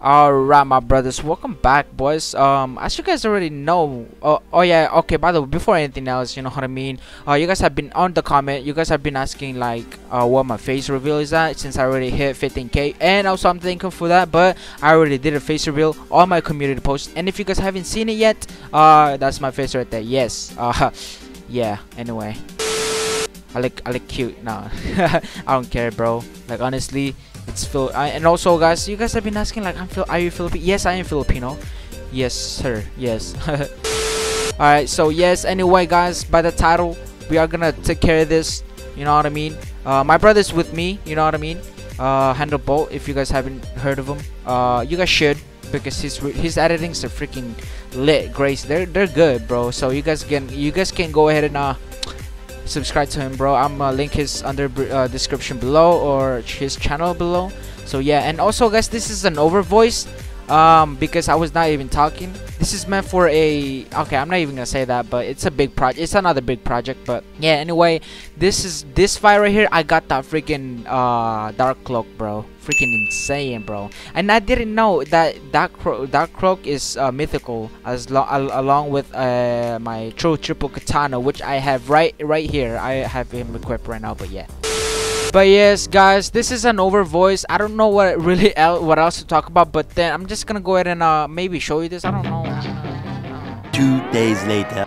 Alright my brothers, welcome back boys. Um as you guys already know oh, oh yeah, okay by the way before anything else, you know what I mean? Uh you guys have been on the comment, you guys have been asking like uh what my face reveal is at since I already hit 15k and also I'm thankful for that but I already did a face reveal on my community post and if you guys haven't seen it yet, uh that's my face right there. Yes. Uh yeah, anyway. I look I look cute now. I don't care bro. Like honestly it's Phil. I, and also, guys, you guys have been asking like, I'm Phil. Are you Filipino? Yes, I am Filipino. Yes, sir. Yes. All right. So yes. Anyway, guys, by the title, we are gonna take care of this. You know what I mean? Uh, my brother's with me. You know what I mean? Uh, Handle Bolt. If you guys haven't heard of him, uh, you guys should because his his editings are freaking lit. Grace, they're they're good, bro. So you guys can you guys can go ahead and uh subscribe to him bro. I'm uh, link his under uh, description below or his channel below. So yeah and also guys this is an over voice um because i was not even talking. This is meant for a okay i'm not even gonna say that but it's a big project it's another big project but yeah anyway this is this fight right here i got that freaking uh dark cloak bro. Freaking insane bro. And i didn't know that that cro dark cloak is uh, mythical as lo al along with uh my true triple katana which i have right right here. I have him equipped right now but yeah but yes guys this is an over voice. I don't know what really el what else to talk about but then i'm just gonna go ahead and uh maybe show you this. I don't know. Two days later.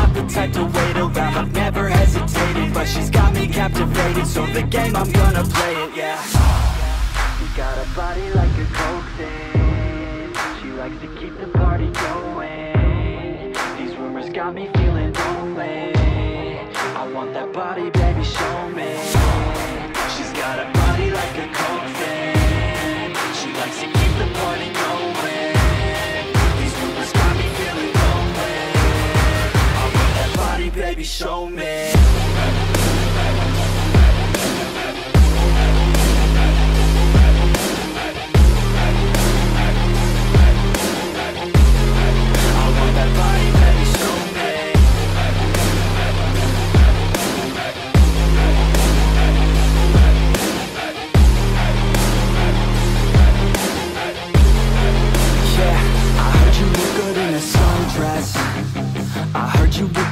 type to wait around, I've never hesitated But she's got me captivated, so the game I'm gonna play it, yeah. She got a body like a coke thing. She likes to keep the party going. These rumors got me feeling lonely. I want that body, baby, show me. She's got a body like a coke thing. She likes to keep the party going show me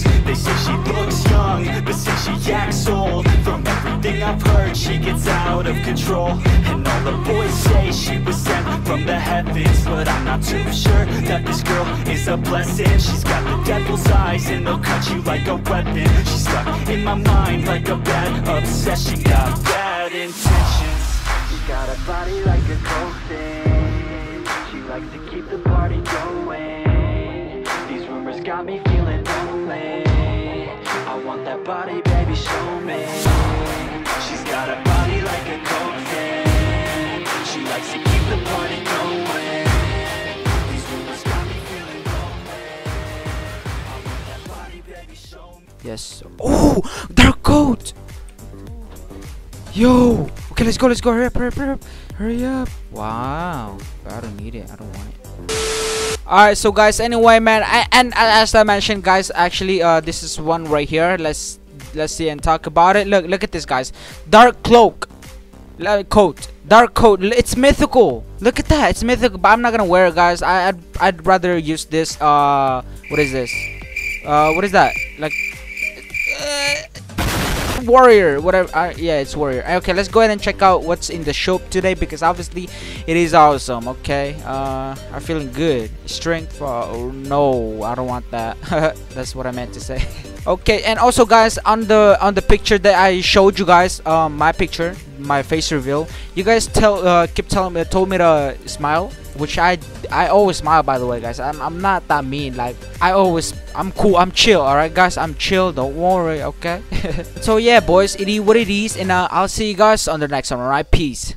They say she looks young But say she acts old. From everything I've heard She gets out of control. And all the boys say she was sent from the heavens But I'm not too sure That this girl is a blessing. She's got the devil's eyes And they'll cut you like a weapon. She's stuck in my mind Like a bad obsession. Got bad intentions. She got a body like a coke thing She likes to keep the party going. These rumors got me feeling that body, baby, show me. She's got a body like a coke She likes to keep the party going. Yes oh dark coat. Yo okay let's go let's go. Hurry up hurry up hurry up hurry up. Wow i don't need it. I don't want it Alright, so guys, anyway, man, I, and as I mentioned, guys, actually, uh, this is one right here. Let's let's see and talk about it. Look, look at this, guys. Dark cloak, coat, dark coat. It's mythical. Look at that. It's mythical, but I'm not gonna wear it, guys. I, I'd I'd rather use this. Uh, what is this? Uh, what is that? Like. Uh, warrior whatever uh, yeah it's warrior. Okay let's go ahead and check out what's in the shop today because obviously it is awesome okay? Uh i'm feeling good. Strength uh, oh, no i don't want that. That's what i meant to say okay and also guys on the on the picture that i showed you guys um my picture my face reveal you guys tell uh keep telling me told me to smile which i i always smile by the way guys. I'm, I'm not that mean like i always i'm cool i'm chill all right guys? I'm chill don't worry okay? So yeah boys it is what it is and uh, i'll see you guys on the next one all right? Peace